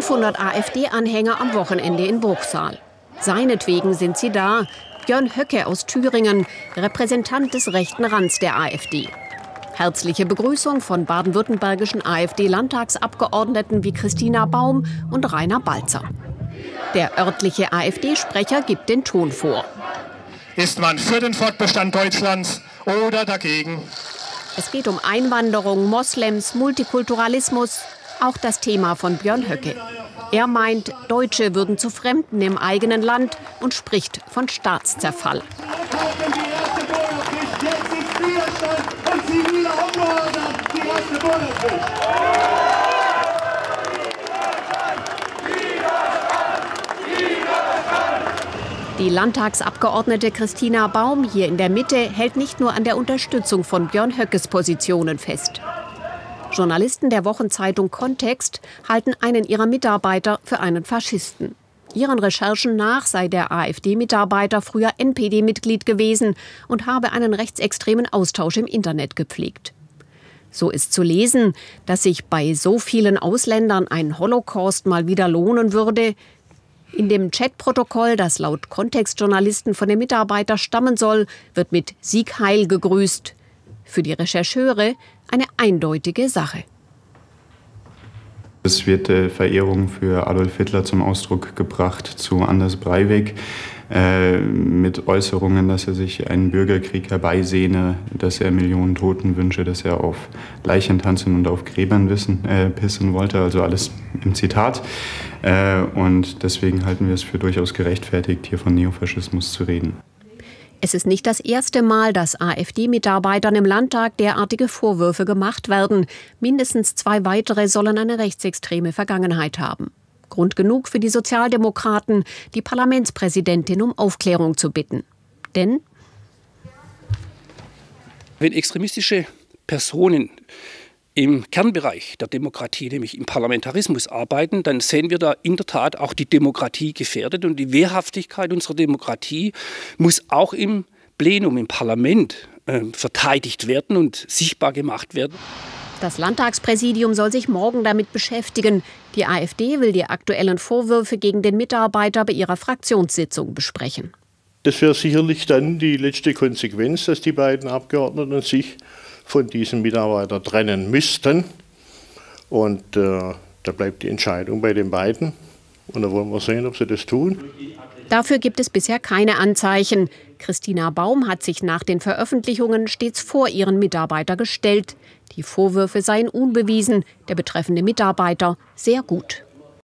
500 AfD-Anhänger am Wochenende in Bruchsal. Seinetwegen sind sie da. Björn Höcke aus Thüringen, Repräsentant des rechten Rands der AfD. Herzliche Begrüßung von baden-württembergischen AfD-Landtagsabgeordneten wie Christina Baum und Rainer Balzer. Der örtliche AfD-Sprecher gibt den Ton vor. Ist man für den Fortbestand Deutschlands oder dagegen? Es geht um Einwanderung, Moslems, Multikulturalismus, auch das Thema von Björn Höcke. Er meint, Deutsche würden zu Fremden im eigenen Land und spricht von Staatszerfall. Die Landtagsabgeordnete Christina Baum hier in der Mitte hält nicht nur an der Unterstützung von Björn Höckes Positionen fest. Journalisten der Wochenzeitung Kontext halten einen ihrer Mitarbeiter für einen Faschisten. Ihren Recherchen nach sei der AfD-Mitarbeiter früher NPD-Mitglied gewesen und habe einen rechtsextremen Austausch im Internet gepflegt. So ist zu lesen, dass sich bei so vielen Ausländern ein Holocaust mal wieder lohnen würde. In dem Chatprotokoll, das laut Kontextjournalisten von dem Mitarbeiter stammen soll, wird mit Sieg Heil gegrüßt. Für die Rechercheure eine eindeutige Sache. Es wird äh, Verehrung für Adolf Hitler zum Ausdruck gebracht zu Anders Breivik äh, mit Äußerungen, dass er sich einen Bürgerkrieg herbeisehne, dass er Millionen Toten wünsche, dass er auf Leichen tanzen und auf Gräbern wissen, äh, pissen wollte, also alles im Zitat. Äh, und deswegen halten wir es für durchaus gerechtfertigt, hier von Neofaschismus zu reden. Es ist nicht das erste Mal, dass AfD-Mitarbeitern im Landtag derartige Vorwürfe gemacht werden. Mindestens zwei weitere sollen eine rechtsextreme Vergangenheit haben. Grund genug für die Sozialdemokraten, die Parlamentspräsidentin um Aufklärung zu bitten. Denn wenn extremistische Personen im Kernbereich der Demokratie, nämlich im Parlamentarismus arbeiten, dann sehen wir da in der Tat auch die Demokratie gefährdet und die Wehrhaftigkeit unserer Demokratie muss auch im Plenum, im Parlament äh, verteidigt werden und sichtbar gemacht werden. Das Landtagspräsidium soll sich morgen damit beschäftigen. Die AfD will die aktuellen Vorwürfe gegen den Mitarbeiter bei ihrer Fraktionssitzung besprechen. Das wäre sicherlich dann die letzte Konsequenz, dass die beiden Abgeordneten sich von diesem Mitarbeiter trennen müssten. Und äh, da bleibt die Entscheidung bei den beiden. Und da wollen wir sehen, ob sie das tun. Dafür gibt es bisher keine Anzeichen. Christina Baum hat sich nach den Veröffentlichungen stets vor ihren Mitarbeiter gestellt. Die Vorwürfe seien unbewiesen, der betreffende Mitarbeiter sehr gut.